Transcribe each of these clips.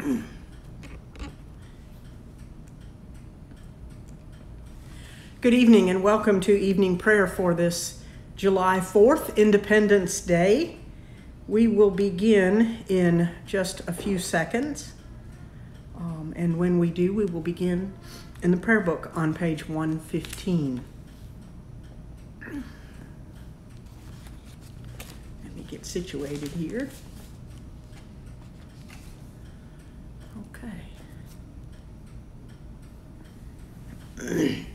Good evening and welcome to evening prayer for this July 4th, Independence Day. We will begin in just a few seconds. Um, and when we do, we will begin in the prayer book on page 115. Let me get situated here.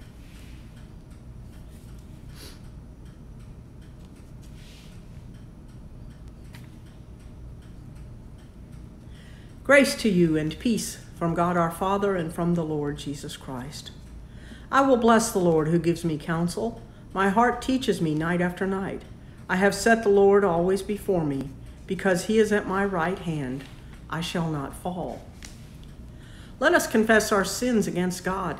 Grace to you and peace from God our Father and from the Lord Jesus Christ. I will bless the Lord who gives me counsel. My heart teaches me night after night. I have set the Lord always before me. Because he is at my right hand, I shall not fall. Let us confess our sins against God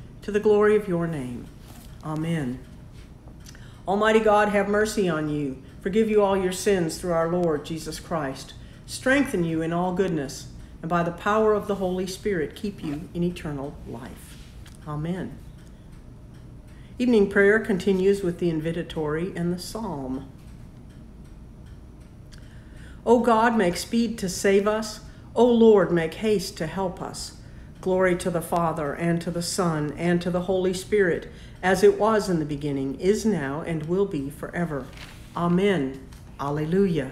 to the glory of your name. Amen. Almighty God, have mercy on you, forgive you all your sins through our Lord Jesus Christ strengthen you in all goodness, and by the power of the Holy Spirit keep you in eternal life. Amen. Evening prayer continues with the invitatory and the psalm. O God, make speed to save us. O Lord, make haste to help us. Glory to the Father, and to the Son, and to the Holy Spirit, as it was in the beginning, is now, and will be forever. Amen. Alleluia.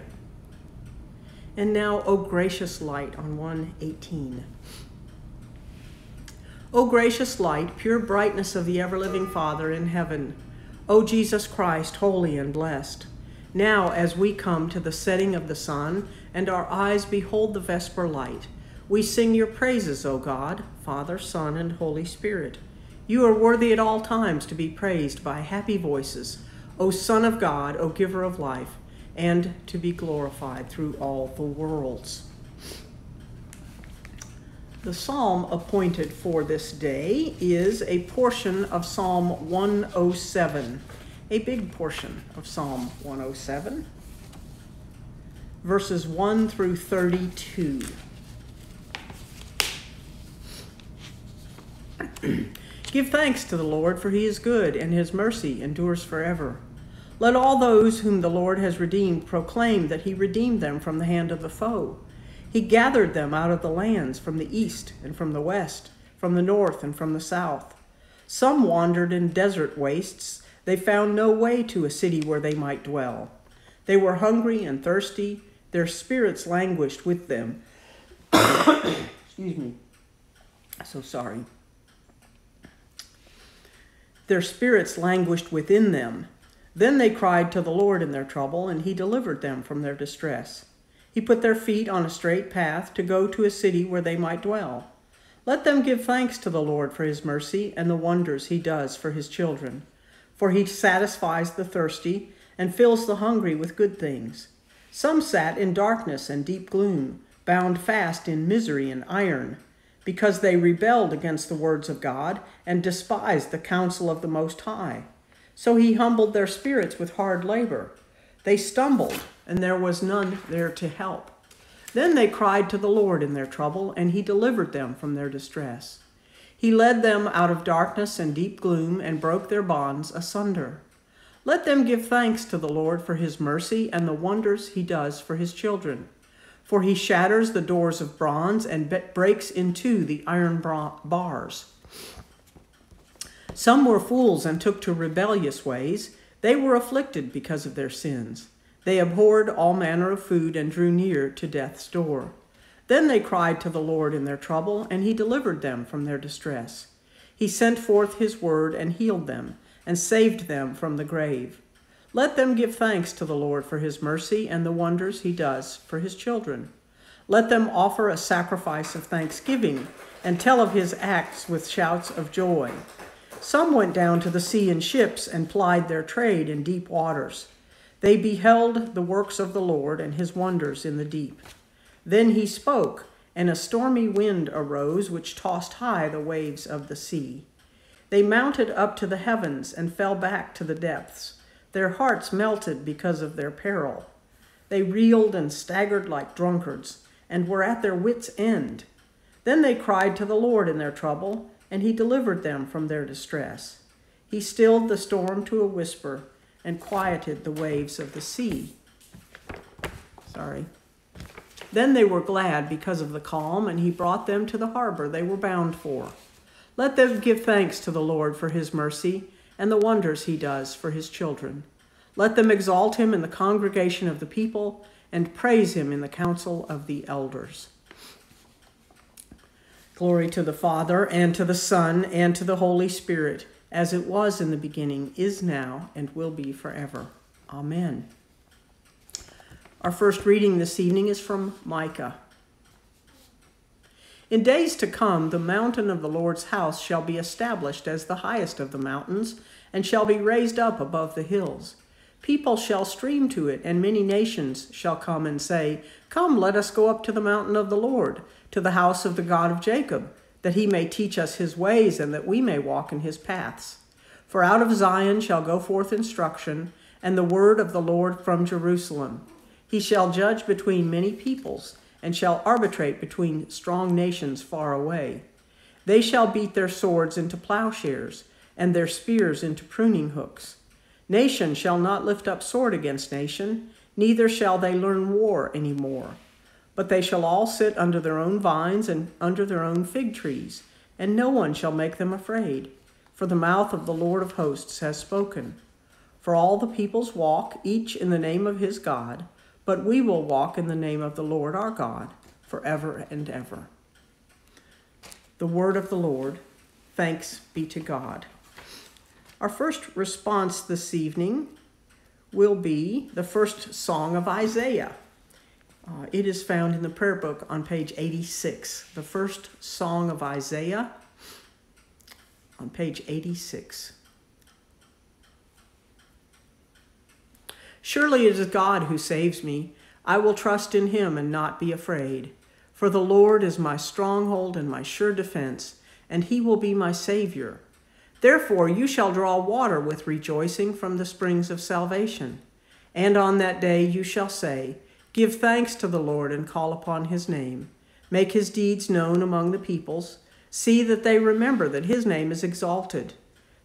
And now, O gracious light on 118. O gracious light, pure brightness of the ever living Father in heaven, O Jesus Christ, holy and blessed. Now, as we come to the setting of the sun, and our eyes behold the vesper light, we sing your praises, O God, Father, Son, and Holy Spirit. You are worthy at all times to be praised by happy voices, O Son of God, O Giver of life and to be glorified through all the worlds. The psalm appointed for this day is a portion of Psalm 107, a big portion of Psalm 107, verses 1 through 32. Give thanks to the Lord, for he is good, and his mercy endures forever. Let all those whom the Lord has redeemed proclaim that he redeemed them from the hand of the foe. He gathered them out of the lands from the east and from the west, from the north and from the south. Some wandered in desert wastes. They found no way to a city where they might dwell. They were hungry and thirsty. Their spirits languished with them. Excuse me. So sorry. Their spirits languished within them. Then they cried to the Lord in their trouble, and he delivered them from their distress. He put their feet on a straight path to go to a city where they might dwell. Let them give thanks to the Lord for his mercy and the wonders he does for his children. For he satisfies the thirsty and fills the hungry with good things. Some sat in darkness and deep gloom, bound fast in misery and iron, because they rebelled against the words of God and despised the counsel of the Most High. So he humbled their spirits with hard labor. They stumbled, and there was none there to help. Then they cried to the Lord in their trouble, and he delivered them from their distress. He led them out of darkness and deep gloom, and broke their bonds asunder. Let them give thanks to the Lord for his mercy and the wonders he does for his children. For he shatters the doors of bronze and breaks in two the iron bars. Some were fools and took to rebellious ways. They were afflicted because of their sins. They abhorred all manner of food and drew near to death's door. Then they cried to the Lord in their trouble, and he delivered them from their distress. He sent forth his word and healed them, and saved them from the grave. Let them give thanks to the Lord for his mercy and the wonders he does for his children. Let them offer a sacrifice of thanksgiving and tell of his acts with shouts of joy. Some went down to the sea in ships and plied their trade in deep waters. They beheld the works of the Lord and his wonders in the deep. Then he spoke, and a stormy wind arose which tossed high the waves of the sea. They mounted up to the heavens and fell back to the depths. Their hearts melted because of their peril. They reeled and staggered like drunkards and were at their wits' end. Then they cried to the Lord in their trouble, and he delivered them from their distress. He stilled the storm to a whisper and quieted the waves of the sea. Sorry. Then they were glad because of the calm, and he brought them to the harbor they were bound for. Let them give thanks to the Lord for his mercy and the wonders he does for his children. Let them exalt him in the congregation of the people and praise him in the council of the elders. Glory to the Father, and to the Son, and to the Holy Spirit, as it was in the beginning, is now, and will be forever. Amen. Our first reading this evening is from Micah. In days to come, the mountain of the Lord's house shall be established as the highest of the mountains, and shall be raised up above the hills. People shall stream to it, and many nations shall come and say, Come, let us go up to the mountain of the Lord, to the house of the God of Jacob, that he may teach us his ways, and that we may walk in his paths. For out of Zion shall go forth instruction, and the word of the Lord from Jerusalem. He shall judge between many peoples, and shall arbitrate between strong nations far away. They shall beat their swords into plowshares, and their spears into pruning hooks. Nation shall not lift up sword against nation, neither shall they learn war any more. But they shall all sit under their own vines and under their own fig trees, and no one shall make them afraid. For the mouth of the Lord of hosts has spoken. For all the peoples walk, each in the name of his God, but we will walk in the name of the Lord our God, forever and ever. The word of the Lord. Thanks be to God. Our first response this evening will be the first song of Isaiah. Uh, it is found in the prayer book on page 86. The first song of Isaiah on page 86. Surely it is God who saves me. I will trust in him and not be afraid. For the Lord is my stronghold and my sure defense, and he will be my Savior. Therefore, you shall draw water with rejoicing from the springs of salvation. And on that day you shall say, Give thanks to the Lord and call upon his name. Make his deeds known among the peoples. See that they remember that his name is exalted.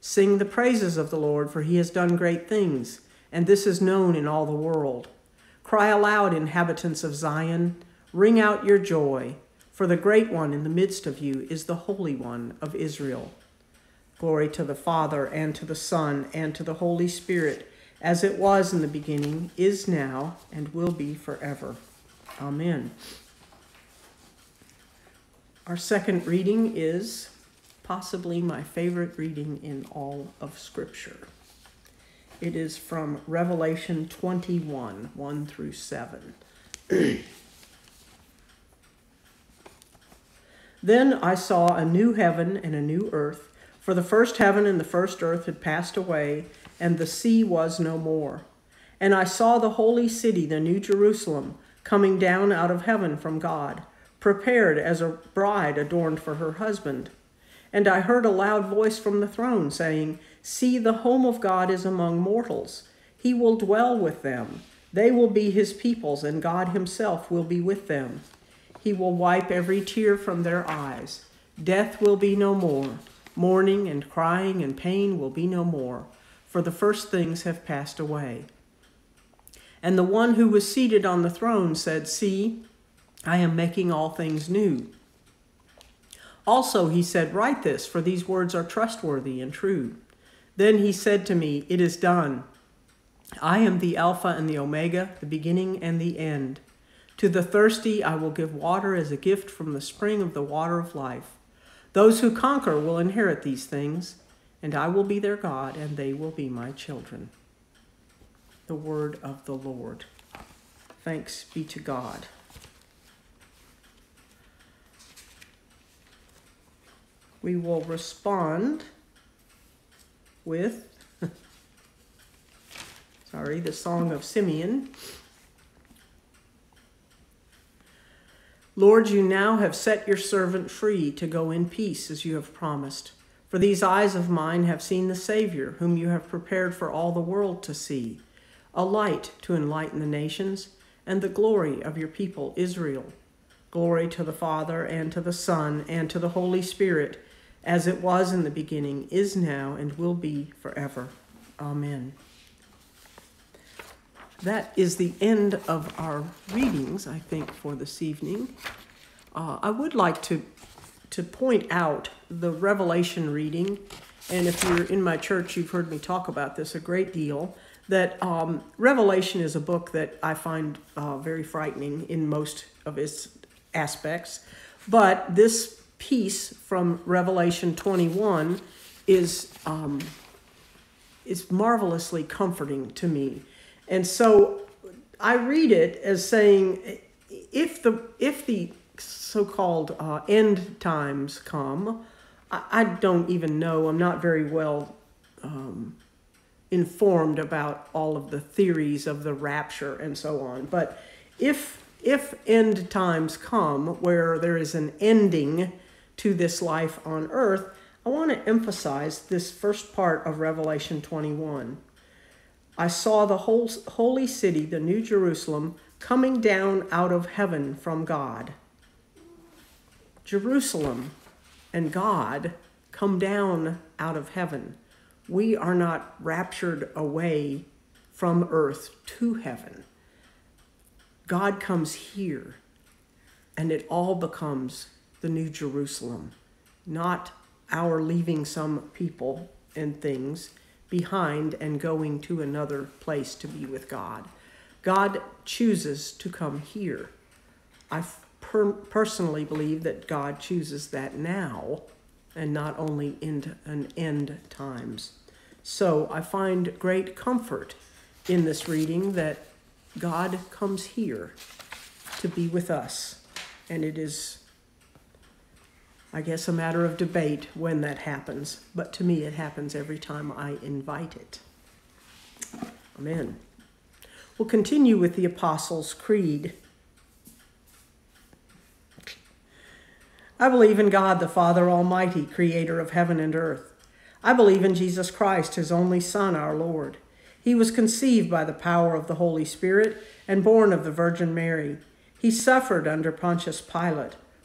Sing the praises of the Lord, for he has done great things, and this is known in all the world. Cry aloud, inhabitants of Zion. Ring out your joy, for the great one in the midst of you is the Holy One of Israel. Glory to the Father, and to the Son, and to the Holy Spirit, as it was in the beginning, is now, and will be forever. Amen. Our second reading is possibly my favorite reading in all of Scripture. It is from Revelation 21 1 through 7. then I saw a new heaven and a new earth for the first heaven and the first earth had passed away, and the sea was no more. And I saw the holy city, the new Jerusalem, coming down out of heaven from God, prepared as a bride adorned for her husband. And I heard a loud voice from the throne saying, See, the home of God is among mortals. He will dwell with them. They will be his peoples, and God himself will be with them. He will wipe every tear from their eyes. Death will be no more. Mourning and crying and pain will be no more, for the first things have passed away. And the one who was seated on the throne said, See, I am making all things new. Also, he said, Write this, for these words are trustworthy and true. Then he said to me, It is done. I am the Alpha and the Omega, the beginning and the end. To the thirsty I will give water as a gift from the spring of the water of life. Those who conquer will inherit these things, and I will be their God, and they will be my children. The word of the Lord. Thanks be to God. We will respond with, sorry, the Song of Simeon. Lord, you now have set your servant free to go in peace as you have promised. For these eyes of mine have seen the Savior, whom you have prepared for all the world to see, a light to enlighten the nations, and the glory of your people Israel. Glory to the Father, and to the Son, and to the Holy Spirit, as it was in the beginning, is now, and will be forever. Amen. That is the end of our readings, I think, for this evening. Uh, I would like to to point out the Revelation reading, and if you're in my church, you've heard me talk about this a great deal. That um, Revelation is a book that I find uh, very frightening in most of its aspects, but this piece from Revelation 21 is um, is marvelously comforting to me, and so I read it as saying, if the if the so-called uh, end times come, I, I, don't even know. I'm not very well um, informed about all of the theories of the rapture and so on. But if if end times come where there is an ending to this life on earth, I want to emphasize this first part of Revelation 21. I saw the whole holy city, the New Jerusalem, coming down out of heaven from God Jerusalem and God come down out of heaven. We are not raptured away from earth to heaven. God comes here, and it all becomes the New Jerusalem, not our leaving some people and things behind and going to another place to be with God. God chooses to come here. I per- personally believe that God chooses that now and not only in an end times. So I find great comfort in this reading that God comes here to be with us. And it is, I guess, a matter of debate when that happens. But to me, it happens every time I invite it. Amen. We'll continue with the Apostles' Creed. I believe in God, the Father Almighty, creator of heaven and earth. I believe in Jesus Christ, his only Son, our Lord. He was conceived by the power of the Holy Spirit and born of the Virgin Mary. He suffered under Pontius Pilate,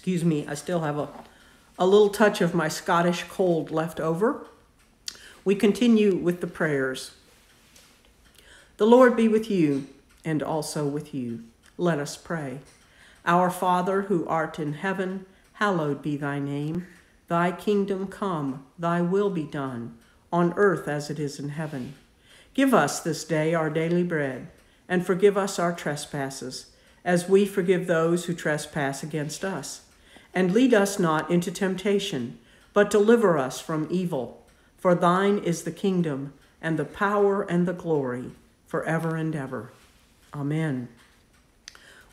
Excuse me, I still have a, a little touch of my Scottish cold left over. We continue with the prayers. The Lord be with you, and also with you. Let us pray. Our Father, who art in heaven, hallowed be thy name. Thy kingdom come, thy will be done, on earth as it is in heaven. Give us this day our daily bread, and forgive us our trespasses, as we forgive those who trespass against us. And lead us not into temptation, but deliver us from evil. For thine is the kingdom, and the power, and the glory, forever and ever. Amen.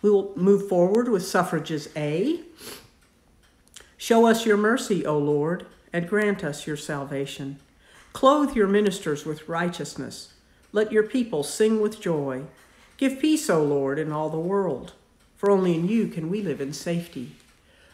We will move forward with suffrages A. Show us your mercy, O Lord, and grant us your salvation. Clothe your ministers with righteousness. Let your people sing with joy. Give peace, O Lord, in all the world, for only in you can we live in safety.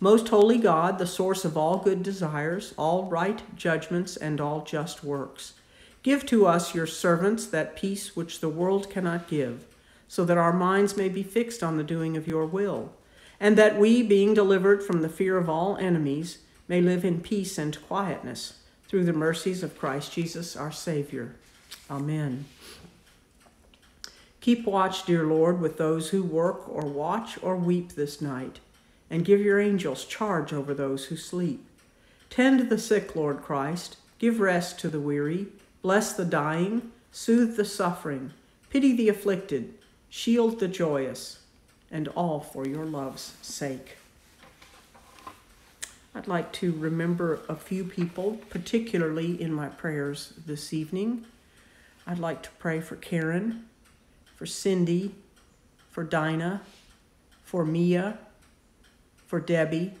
Most holy God, the source of all good desires, all right judgments, and all just works, Give to us, your servants, that peace which the world cannot give, so that our minds may be fixed on the doing of your will, and that we, being delivered from the fear of all enemies, may live in peace and quietness, through the mercies of Christ Jesus our Savior. Amen. Keep watch, dear Lord, with those who work or watch or weep this night, and give your angels charge over those who sleep. Tend the sick, Lord Christ, give rest to the weary Bless the dying, soothe the suffering, pity the afflicted, shield the joyous, and all for your love's sake. I'd like to remember a few people, particularly in my prayers this evening. I'd like to pray for Karen, for Cindy, for Dinah, for Mia, for Debbie,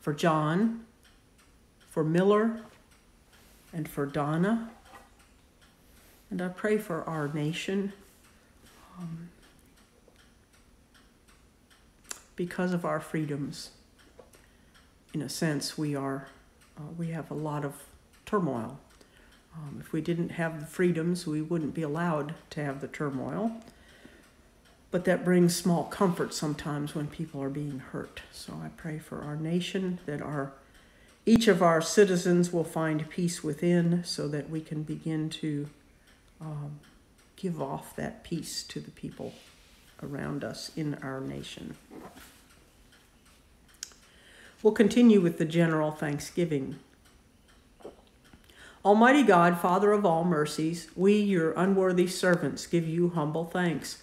for John, for Miller, and for Donna. And I pray for our nation. Um, because of our freedoms, in a sense, we are uh, we have a lot of turmoil. Um, if we didn't have the freedoms, we wouldn't be allowed to have the turmoil. But that brings small comfort sometimes when people are being hurt. So I pray for our nation that our each of our citizens will find peace within so that we can begin to um, give off that peace to the people around us in our nation. We'll continue with the general thanksgiving. Almighty God, Father of all mercies, we, your unworthy servants, give you humble thanks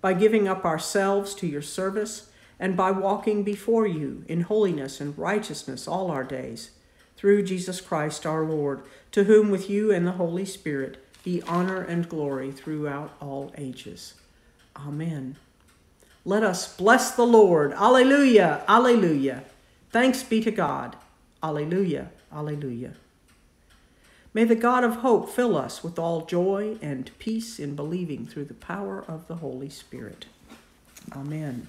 by giving up ourselves to your service and by walking before you in holiness and righteousness all our days, through Jesus Christ our Lord, to whom with you and the Holy Spirit be honor and glory throughout all ages. Amen. Let us bless the Lord. Alleluia, alleluia. Thanks be to God. Alleluia, alleluia. May the God of hope fill us with all joy and peace in believing through the power of the Holy Spirit. Amen.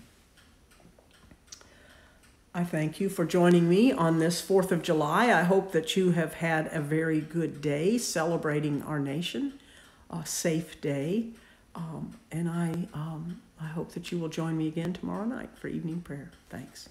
I thank you for joining me on this 4th of July. I hope that you have had a very good day celebrating our nation, a safe day. Um, and I, um, I hope that you will join me again tomorrow night for evening prayer. Thanks.